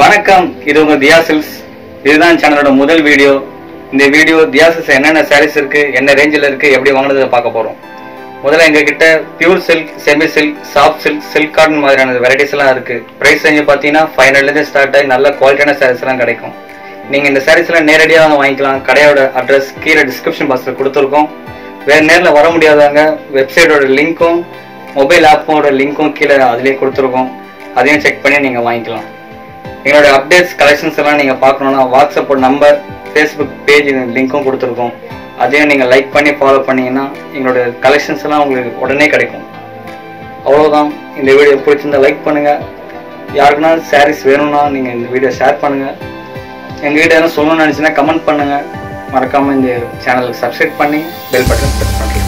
வணக்கம். இது உங்க தியா சில்க்ஸ் இதுதான் சேனலோட முதல் வீடியோ. இந்த வீடியோ தியாசில்ஸ் என்னென்ன சாரீஸ் இருக்கு என்ன ரேஞ்சில் இருக்கு எப்படி வாங்கினது பார்க்க போறோம். முதல்ல எங்ககிட்ட pure silk semi silk soft silk silk cotton மாதிரியான வெரைட்டிஸ் எல்லாம் இருக்கு. பிரைஸ் ரேஞ்சு பார்த்தீங்கன்னா ஃபைவ் ஹண்ட்ரட்லேருந்து ஸ்டார்ட் ஆகி நல்ல குவாலிட்டியான சாரீஸ் எல்லாம் கிடைக்கும். நீங்க இந்த சாரீஸ் எல்லாம் நேரடியாக வாங்கிக்கலாம். கடையோட அட்ரஸ் கீழே டிஸ்கிரிப்ஷன் பாக்ஸில் கொடுத்துருக்கோம். வேற நேரில் வர முடியாதவங்க வெப்சைட்டோட லிங்க்கும் மொபைல் ஆப்போட லிங்க்கும் கீழே அதுலேயே கொடுத்துருக்கோம். அதையும் செக் பண்ணி நீங்கள் வாங்கிக்கலாம். எங்களுடைய அப்டேட்ஸ் கலெக்ஷன்ஸ் எல்லாம் நீங்கள் பார்க்கணுன்னா வாட்ஸ்அப் நம்பர் ஃபேஸ்புக் பேஜ் லிங்க்கும் கொடுத்துருக்கோம். அதையும் நீங்கள் லைக் பண்ணி ஃபாலோ பண்ணீங்கன்னா எங்களோட கலெக்ஷன்ஸ் எல்லாம் உங்களுக்கு உடனே கிடைக்கும். அவ்வளோதான் இந்த வீடியோ பிடிச்சிருந்தா லைக் பண்ணுங்கள் யாருக்குன்னா சாரீஸ் வேணும்னா நீங்கள் இந்த வீடியோ ஷேர் பண்ணுங்கள் எங்ககிட்ட எதனா சொல்லணும்னு நினச்சின்னா கமெண்ட் பண்ணுங்கள் மறக்காமல் இந்த சேனலுக்கு சப்ஸ்கிரைப் பண்ணி பெல் பட்டன் ப்ரெஸ் பண்ணுங்கள்